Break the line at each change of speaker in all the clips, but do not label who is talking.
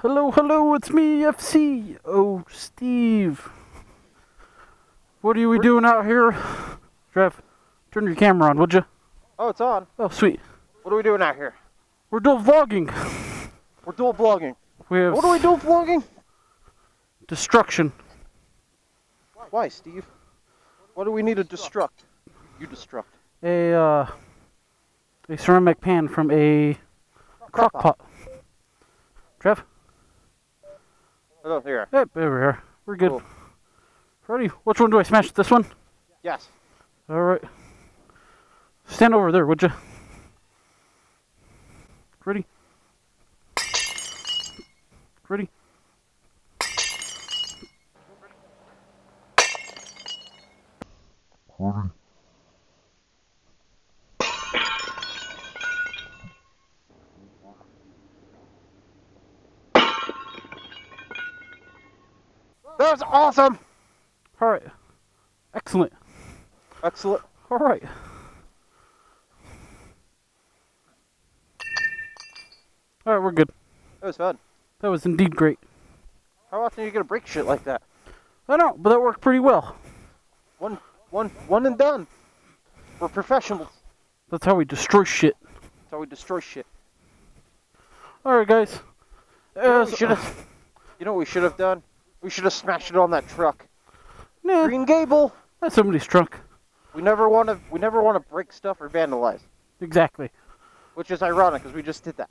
Hello, hello, it's me, FC. Oh, Steve. What are we doing out here? Trev, turn your camera on, would you?
Oh, it's on.
Oh, sweet.
What are we doing out here?
We're dual vlogging.
We're dual vlogging.
We have
What are we dual vlogging?
destruction.
Why, Steve? What do we need to destruct? You destruct.
A, uh, a ceramic pan from a crock pot. Trev?
Oh, here.
Yep, there we are. We're good.
Cool.
Ready? Which one do I smash? This one?
Yes.
Alright. Stand over there, would you? Ready? Ready?
That was awesome.
Alright. Excellent.
Excellent.
Alright. Alright, we're good.
That was fun.
That was indeed great.
How often are you gonna break shit like that?
I know, but that worked pretty well.
One, one, one and done. We're professionals.
That's how we destroy shit.
That's how we destroy shit.
Alright, guys.
You know,
As-
have. You know what we should have done? We should have smashed it on that truck.
Nah,
Green Gable.
that's somebody's truck.
We never want to. We never want to break stuff or vandalize.
Exactly.
Which is ironic because we just did that.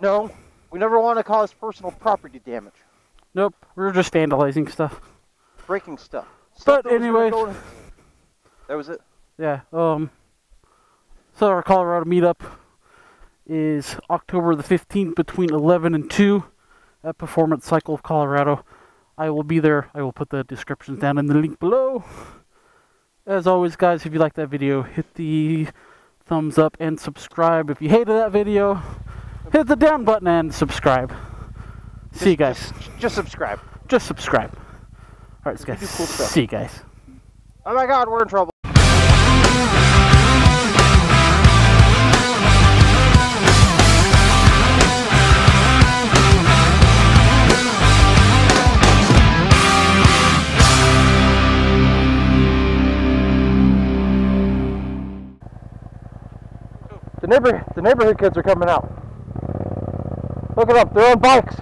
No, we never want to cause personal property damage.
Nope, we were just vandalizing stuff.
breaking stuff.
But
Stuff that was gonna
anyways-
go in- that was it.
Yeah. Um. So our Colorado meetup is October the fifteenth between eleven and two at Performance Cycle of Colorado. I will be there. I will put the descriptions down in the link below. As always, guys, if you like that video, hit the thumbs up and subscribe. If you hated that video, hit the down button and subscribe. See you guys.
Just, just subscribe.
Just subscribe. All right, guys.
cool.
See you guys.
Oh my God, we're in trouble. The neighbor, the neighborhood kids are coming out. Look it up, they're on bikes.